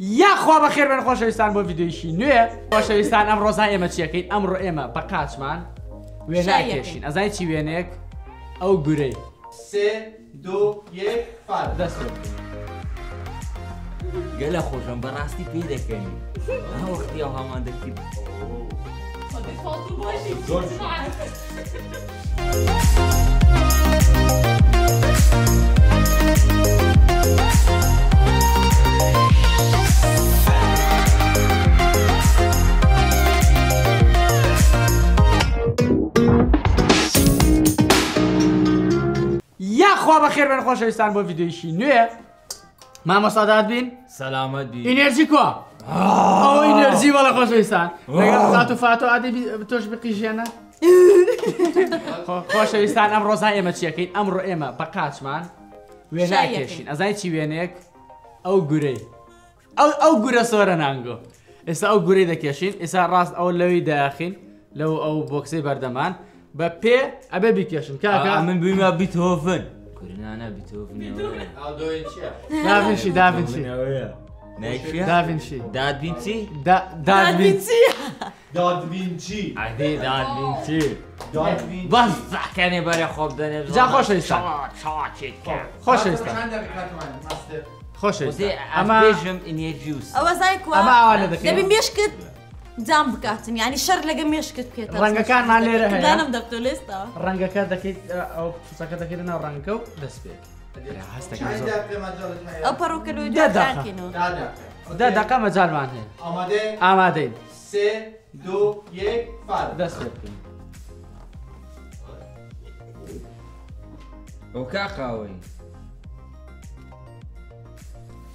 یاخوا بە خێربن خۆشەویستان بۆ یددیوشی نوێ خۆشەویستان ئەم ڕۆزان ئێمە چیەکەین ئەمڕۆ ئێمە بە قاچمان وێناکێشین ئەزای چی وێنێک ئەو گورەی سێ دو یەک پار دەست گەلە خۆشم بەڕاستی پێ دەکەین ئەوختی ئەو هەمان دەکی زۆر. خیر بین خوش آیستن با ویدیوی شینویه من ما سعادت بین سلامت بین انرژی کو او انرژی والا خوش آیستن نگر و فاتو عدی توش بقیشه نه خب، خوش آیستن امروزا ایمه چیه که رو ایمه بقاچ من وێنای از این چی او او گورەی او ئەو گورە سۆرە نانگۆ ئێستا ئەو گورەی دەکێشین ئێستا ڕاست ئەو لەوی لو او ئەو بردمان بەردەمان بە پێ ئەبێ که که من بوویمە بیتۆفن نه انا بتوفني دافنشي دافنشي نايكفي دافنشي داد بنتي داد بنتي داد بنتي داد بنتي داد بنتي بس برای خواب دنیا جا خوش ایستم خب، خب، خوش خب، خوش اما بیشم انرژیوس اما اما جام بکاتم یعنی شەر لەگە مێشکت بکێت ڕەنگەکانمان لێرە هەیەم دەبتو لێستا ڕەنگەکە دەکەیت ئەو قسەکە دەکەێت ناو ڕەنگە و دەست پێێت ئەو پەڕۆکە دا دقا مەجارمان هەیە ئامادەین سێ دو یەک دەست پێ بکەین ئەو کا خاوەی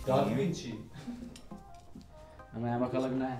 داوین چی ئەمە ئەمە کەڵک نایە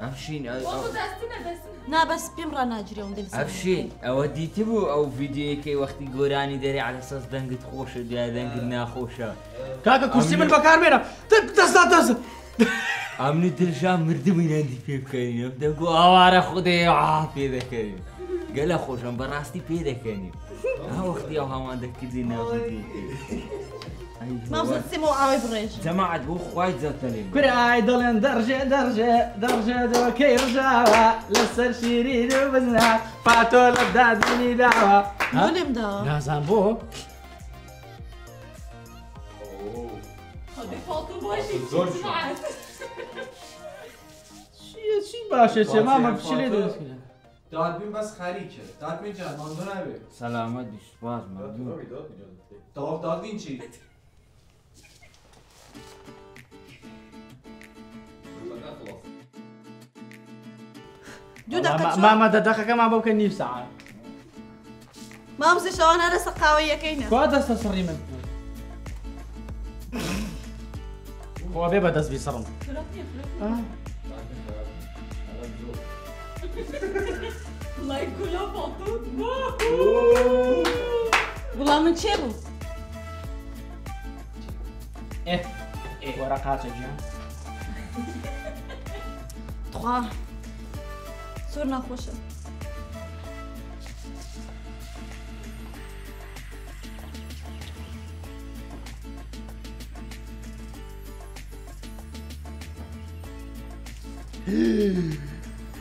او نا بەس پێم ڕناگیری او ئەوە او بوو ئەو ڤیددیوەکەی وەختی گۆرانی دەری على سەس دەنگت خۆشە دیا دەنگت آه. ناخۆشە کاکە کورسی من بەکار بێنە دەستا دەست ئەمنی دلژان مردبووی نەندی پێ بکەین دەگو ئاوارە خودێ پێ دەکەین. گەلە خۆشم بە ڕاستی پێ دەکەنیم ئەوەختی ئەو هاوان دەکردی ناوی جەماعات بۆ خوای درجه برای دەڵێن دەڕژێ دەڕژێ دەڕژێ دەوەکەی ڕژاوە لەسەر شیری بزنا پاتۆ لە دادنی داوە نازان بۆ زۆر چی باشە چێ مامە پچلێ دەستکردن دادبین بس که دادبین جان ماندو نبی سلامت باز ممنون داد دادبین چی؟ دو ما ما دقيقة ما ممكن نيف ساعة ما أمسي شلون أنا سقاوية كينا كو دست تصري من خب، دس Like'la patladı. Bulanın çiğ bu. Eh. Eh. Agora Kátia adianta. Trois. Sur na roxa. Ih!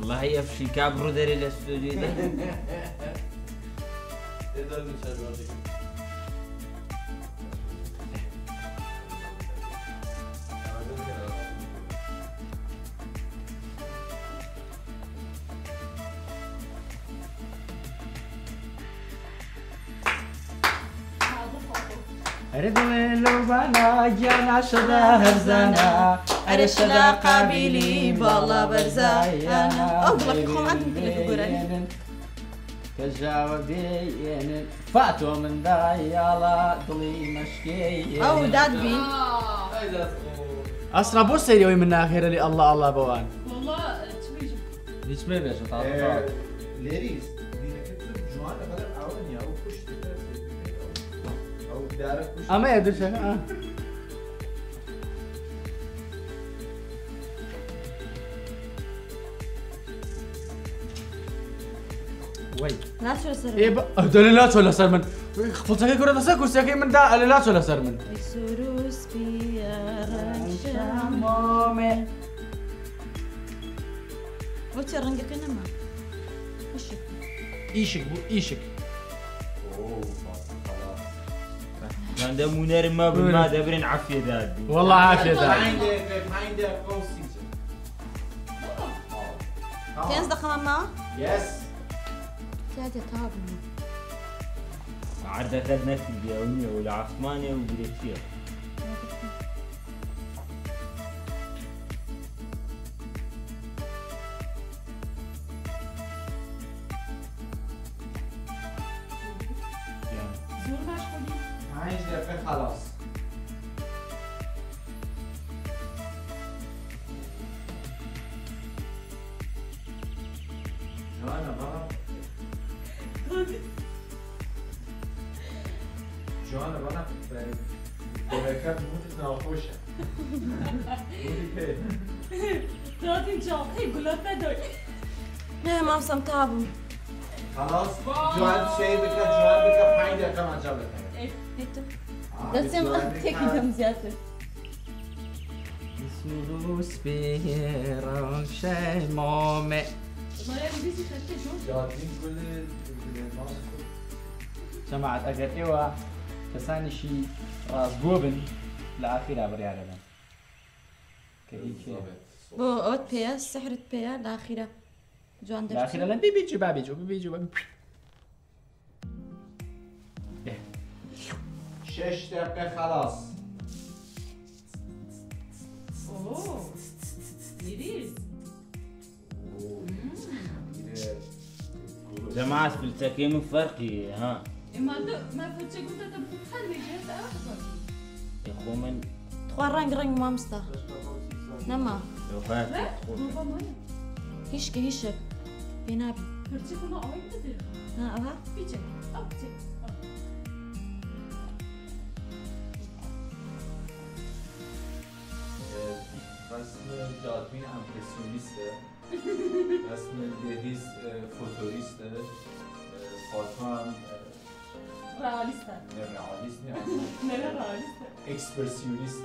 والله في كاب رودري الاستوديو ده ردوي من بنا جانا شدا هرزانا أرشدا قابلي بالله برزايا أغلق خو عندهم كله قراني فاتو من دايالا ضلي مشكي أو داد بين آه، أسرع بو سيريوي من آخر لي الله الله بوان والله آه، تبيجي ليش ما بيجي إيه، تعرف ليريس جوان أو أو دارك أما يا دوشه آه. وای لاسو سر ای د لاسو له سر من خپل څنګه کور تاسو کو څنګه من دا لاسو له سر من سروس بیا مامه وش رنگك انا ما وشك ايشك بو ايشك ده مو نرمى بالما دبرين عافية ذات والله عافية ذات Kennst du Mama? Yes. السادة طابنا عدتنا الدياونية والعثمانية والبريتية جوانا بنا na férias. O mercado muito não, poxa. راضي نجاوب ما سم تعبوا خلاص جوان سيبك جوان بك بحاجة كمان جابت بس تكي دم زيادة سروس به روش مامه جوان كل جماعة کەسانیشی ڕازگۆ بن لە ئاخیرا بڕیاە بن بۆ ئەوت پێە سەحرت پێە داخیرە جوان داخیرە لە ببیج بابێج و ببیج و اه. شش دقیقه خلاص اوه جماعة في التقييم فرقي ها ما ما فوتشي قلت خو من رنگ رنگ مامستا نما هیچ که هیچ بیناب هرچی کنه آقای بده نه آقا بیچه آبچه رسم دادوین امپرسیونیسته رسم دویز فوتوریسته فاطمه Realiste. Ne realist ne? Neler realiste? Ekspresyonist.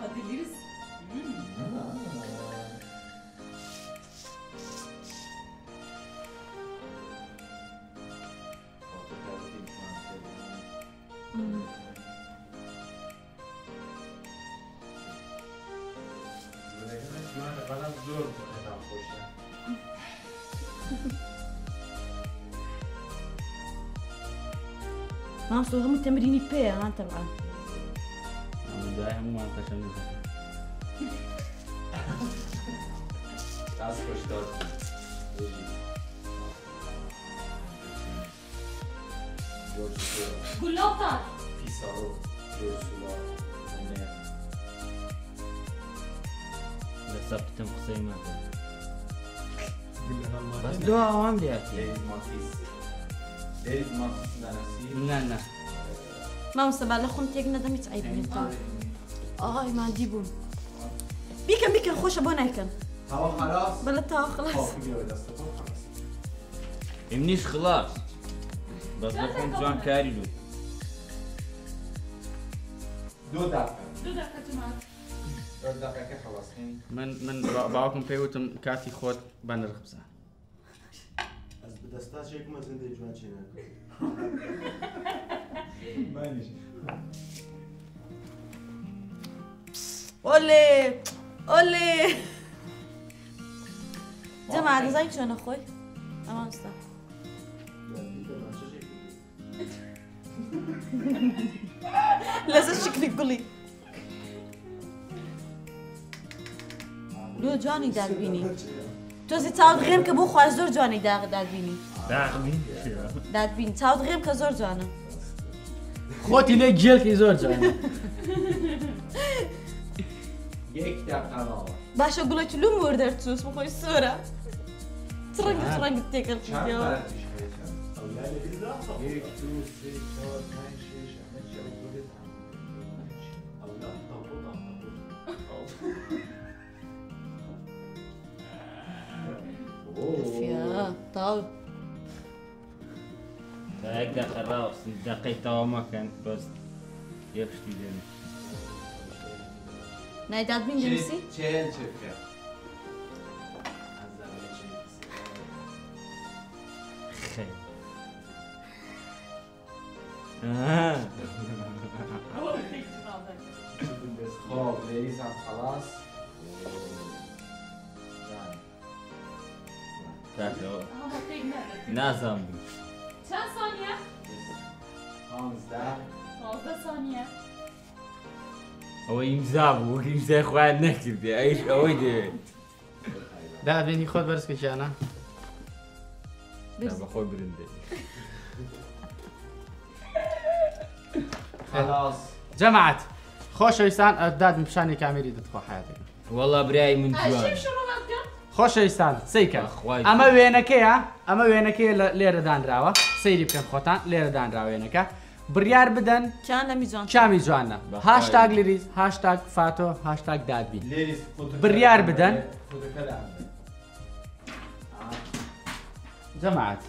Hadi liriz. Hmm. ناس وهم تمريني بيا ما طبعا أنا دائما ما أتشمل Das verstanden. Gulota! Pissarro, Ursula, Homer. Nessa pitamos sem matar. Doa onde é aqui? Matisse. ماما نه ما مسبالة خمت يقنا دمت عيد بيتا إيه، آي آه، ما عندي بون بيكن بيكن خوش ابونا هيكن توا خلاص بلا توا خلاص منيش خلاص بس بكون جوان كاري له دو دقيقة دو دقيقة تمام دو دقيقة خلاص من من باعكم بيوتم كاتي خود بنرخ بزاف دست چکم زنده جوان چی منش اولی، اولی جا معده زنگ چونه خوی اما هستم لذت شکلی گلی دو جانی در بینی جۆزی چاوت غێم کە بۆ خوای زور جوانی داغ دابینی دابین چاوت خود کە زۆر جوانە خۆتی لێ گێلکی زۆر جوان باشە گوڵێکی لوم وەر دەرچوس بخۆی سۆرە چڕنگ چڕنگ تێکەڵکیەوە Thank you. الافياء طب هكذا خلاص دقيقة وما كانت بس يبش ديالي نايداد من جنسي؟ تشين شفكة خير آه خوب ليزان خلاص نظم بود چند ثانیه؟ پانزده پانزده ثانیه او امضا بود امزه خواهد نکرده ایش اوی ده ده بینی خود برس که چه نه؟ نه بخواه برنده خلاص جمعت خوش هستن داد میپشن یک امیری داد خواه حیاتك والله برای من جوان خۆشەویستان سیکە ئەمە وێنەکەیە ئەمە وێنەکەی لێرە دانراوە سەیری بکەن خۆتان لێرە دانراوێنەکە بریار بدەن چامی جوانە هاشتاگ لریز هاشتاگ فاتۆ هاشتاگ دابی بریار بدەن جەماعات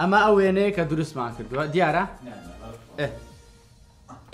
ئەمە ئەو وێنەیە کە دروستمان کردووە دیارە؟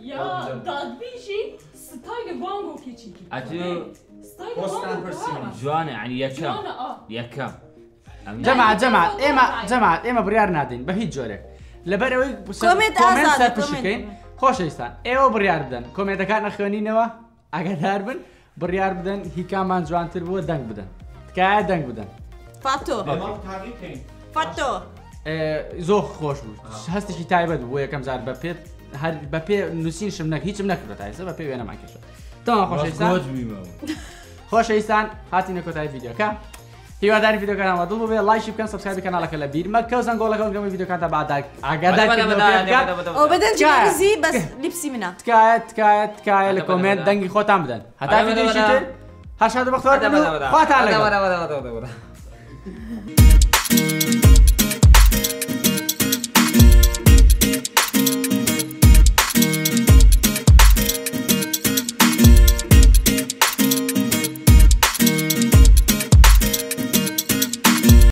Ya بيجي ستايل بوانغو كيتشيكي أتو ستايل بوانغو جوانا يعني يا كم يا كم جماعة جماعة إما جماعة إما بريار نادين بهيج جورك لبروي كومنت آزاد كومنت خۆشەویستان ئێوە بڕیار بدەن کۆمێتەکان نەخوێنینەوە ئەگەدار بن هي كامان جوان جوانتر دنك بدن بدەن دنك بدن فاتو فاتو فاتۆ خوش بود بوو هەستێکی تایبەت بوو یەکەم زار بە هەر بە پێ نووسین شم نەک هیچم نەکرێت تا بە پێ وێنە ماکەشە تەوان خۆشەویستان خۆشەویستان هاتی نەکۆتای ویددیوکە هیواداری ویددیوکانەوە دڵ بێ لایشی بکەن سبسکرایب کانالەکە لە بیرمە کە زەنگۆڵەکە گەمی ویددیوکانتە بادا ئاگادارەوە بدەن جیزی بەس لیپسی منە تکایەت تکایەت تکایە لە کۆمنت دەنگی خۆتان بدەن هەتا ویددیوشی تر هەشاد بەخواتان لەگەڵ